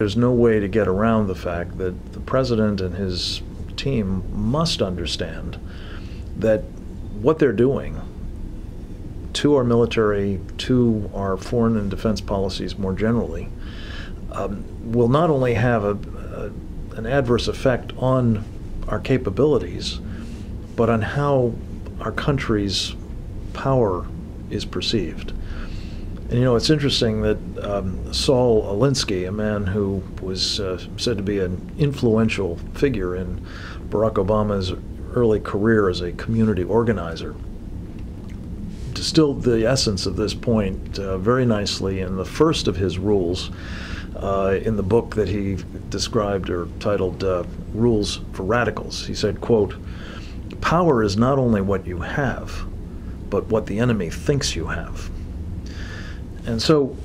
There's no way to get around the fact that the president and his team must understand that what they're doing to our military, to our foreign and defense policies more generally, um, will not only have a, a, an adverse effect on our capabilities, but on how our country's power is perceived. And you know, it's interesting that um, Saul Alinsky, a man who was uh, said to be an influential figure in Barack Obama's early career as a community organizer, distilled the essence of this point uh, very nicely in the first of his rules uh, in the book that he described or titled uh, Rules for Radicals. He said, quote, power is not only what you have, but what the enemy thinks you have. And so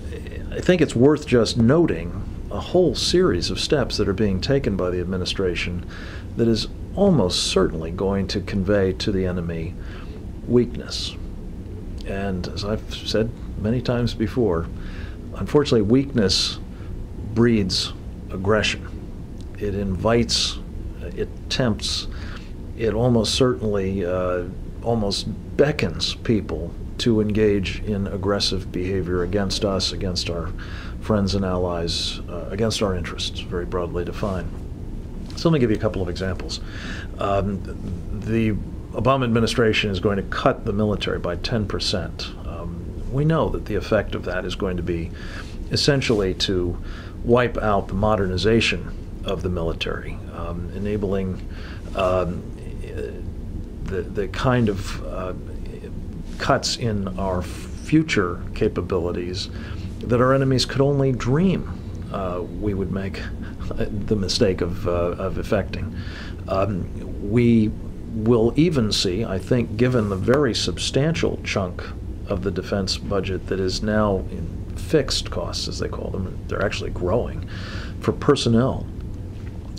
I think it's worth just noting a whole series of steps that are being taken by the administration that is almost certainly going to convey to the enemy weakness. And as I've said many times before, unfortunately, weakness breeds aggression. It invites, it tempts, it almost certainly uh, almost beckons people to engage in aggressive behavior against us, against our friends and allies, uh, against our interests, very broadly defined. So let me give you a couple of examples. Um, the Obama administration is going to cut the military by 10 percent. Um, we know that the effect of that is going to be essentially to wipe out the modernization of the military, um, enabling um, the, the kind of uh, cuts in our future capabilities that our enemies could only dream uh, we would make the mistake of, uh, of effecting. Um, we will even see, I think, given the very substantial chunk of the defense budget that is now in fixed costs, as they call them, they're actually growing, for personnel,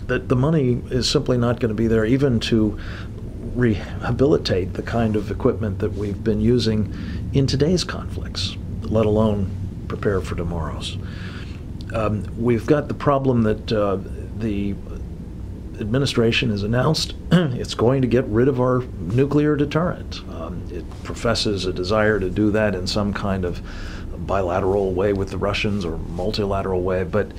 that the money is simply not going to be there even to rehabilitate the kind of equipment that we've been using in today's conflicts, let alone prepare for tomorrow's. Um, we've got the problem that uh, the administration has announced it's going to get rid of our nuclear deterrent. Um, it professes a desire to do that in some kind of bilateral way with the Russians or multilateral way, but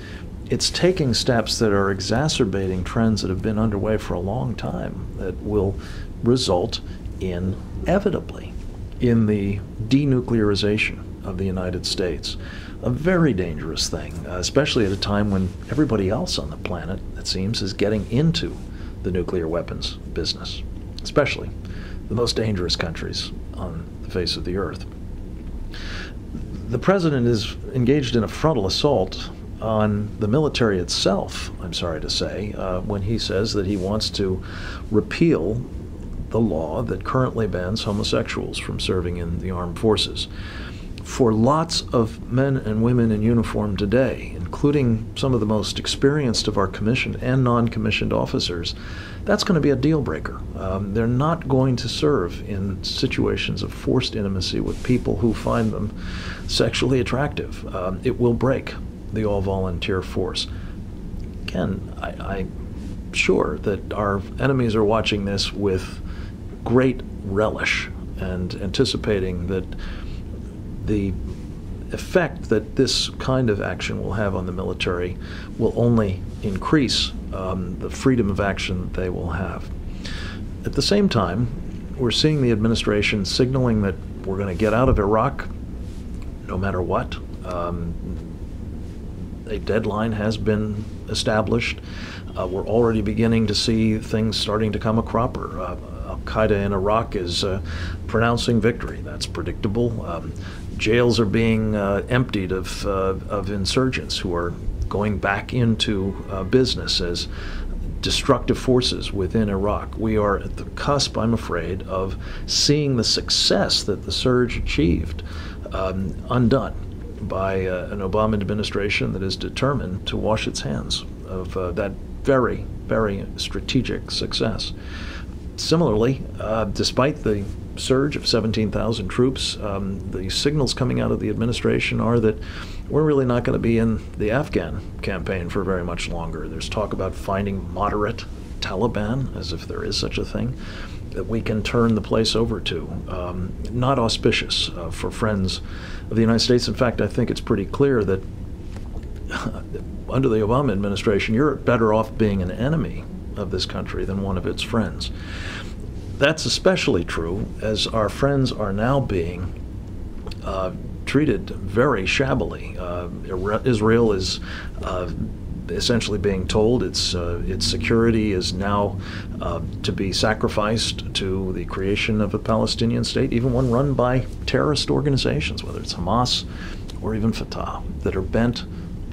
it's taking steps that are exacerbating trends that have been underway for a long time that will result inevitably in the denuclearization of the United States. A very dangerous thing, especially at a time when everybody else on the planet, it seems, is getting into the nuclear weapons business, especially the most dangerous countries on the face of the earth the president is engaged in a frontal assault on the military itself, I'm sorry to say, uh, when he says that he wants to repeal the law that currently bans homosexuals from serving in the armed forces. For lots of men and women in uniform today, including some of the most experienced of our commissioned and non commissioned officers, that's going to be a deal breaker. Um, they're not going to serve in situations of forced intimacy with people who find them sexually attractive. Um, it will break the all volunteer force. Again, I, I'm sure that our enemies are watching this with great relish and anticipating that the effect that this kind of action will have on the military will only increase um, the freedom of action that they will have. At the same time, we're seeing the administration signaling that we're going to get out of Iraq no matter what. Um, a deadline has been established. Uh, we're already beginning to see things starting to come a cropper. Uh, Qaeda in Iraq is uh, pronouncing victory. That's predictable. Um, jails are being uh, emptied of, uh, of insurgents who are going back into uh, business as destructive forces within Iraq. We are at the cusp, I'm afraid, of seeing the success that the surge achieved um, undone by uh, an Obama administration that is determined to wash its hands of uh, that very, very strategic success. Similarly, uh, despite the surge of 17,000 troops, um, the signals coming out of the administration are that we're really not going to be in the Afghan campaign for very much longer. There's talk about finding moderate Taliban, as if there is such a thing, that we can turn the place over to. Um, not auspicious uh, for friends of the United States. In fact, I think it's pretty clear that under the Obama administration, you're better off being an enemy of this country than one of its friends. That's especially true as our friends are now being uh, treated very shabbily. Uh, Israel is uh, essentially being told its uh, its security is now uh, to be sacrificed to the creation of a Palestinian state, even one run by terrorist organizations, whether it's Hamas or even Fatah, that are bent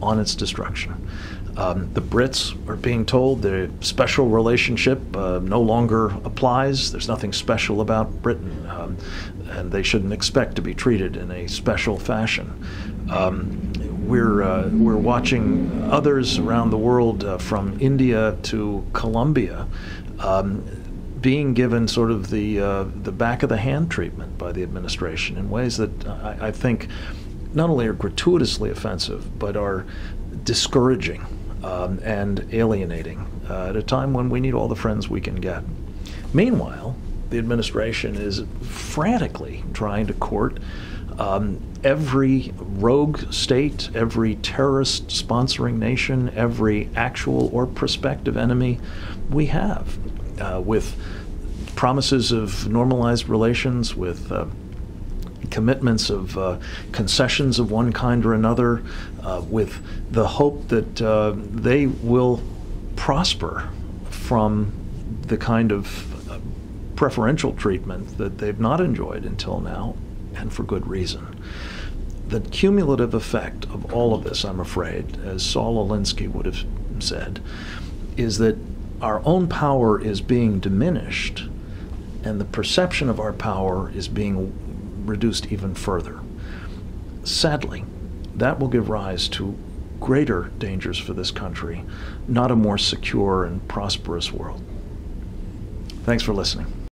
on its destruction. Um, the Brits are being told the special relationship uh, no longer applies. There's nothing special about Britain, um, and they shouldn't expect to be treated in a special fashion. Um, we're uh, we're watching others around the world, uh, from India to Colombia, um, being given sort of the uh, the back of the hand treatment by the administration in ways that I, I think not only are gratuitously offensive, but are discouraging um, and alienating uh, at a time when we need all the friends we can get. Meanwhile, the administration is frantically trying to court um, every rogue state, every terrorist sponsoring nation, every actual or prospective enemy we have, uh, with promises of normalized relations, with uh, commitments of uh, concessions of one kind or another, uh, with the hope that uh, they will prosper from the kind of uh, preferential treatment that they've not enjoyed until now, and for good reason. The cumulative effect of all of this, I'm afraid, as Saul Alinsky would have said, is that our own power is being diminished and the perception of our power is being reduced even further. Sadly, that will give rise to greater dangers for this country, not a more secure and prosperous world. Thanks for listening.